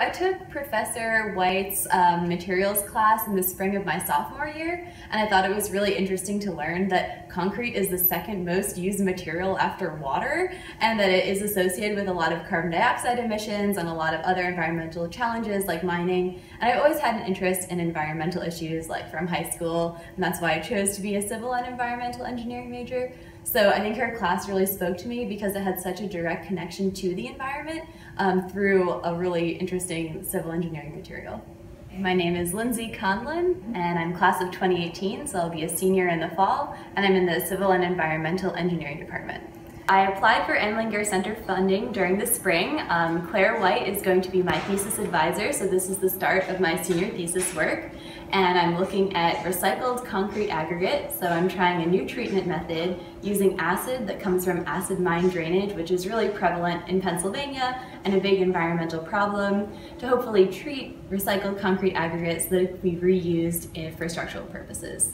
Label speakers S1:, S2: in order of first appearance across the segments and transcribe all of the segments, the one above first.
S1: I took Professor White's um, materials class in the spring of my sophomore year, and I thought it was really interesting to learn that concrete is the second most used material after water, and that it is associated with a lot of carbon dioxide emissions and a lot of other environmental challenges like mining. And I always had an interest in environmental issues like from high school, and that's why I chose to be a civil and environmental engineering major. So I think her class really spoke to me because it had such a direct connection to the environment um, through a really interesting civil engineering material. My name is Lindsey Conlan, and I'm class of 2018, so I'll be a senior in the fall, and I'm in the Civil and Environmental Engineering Department. I applied for Andlinger Center funding during the spring. Um, Claire White is going to be my thesis advisor, so this is the start of my senior thesis work. And I'm looking at recycled concrete aggregate, so I'm trying a new treatment method using acid that comes from acid mine drainage, which is really prevalent in Pennsylvania and a big environmental problem, to hopefully treat recycled concrete aggregates that can be reused for structural purposes.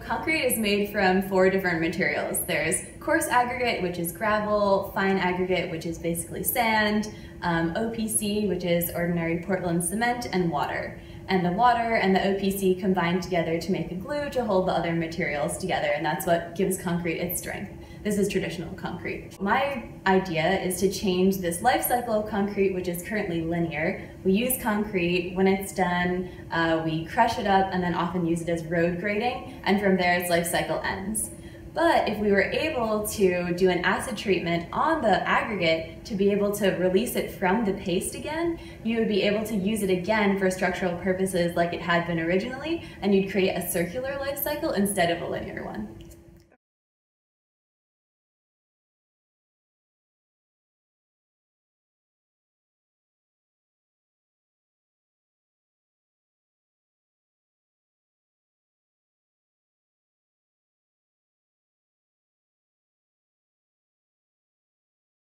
S1: Concrete is made from four different materials. There's coarse aggregate, which is gravel, fine aggregate, which is basically sand, um, OPC, which is ordinary Portland cement, and water. And the water and the OPC combine together to make a glue to hold the other materials together, and that's what gives concrete its strength. This is traditional concrete. My idea is to change this life cycle of concrete, which is currently linear. We use concrete, when it's done, uh, we crush it up and then often use it as road grading, and from there its life cycle ends. But if we were able to do an acid treatment on the aggregate to be able to release it from the paste again, you would be able to use it again for structural purposes like it had been originally, and you'd create a circular life cycle instead of a linear one.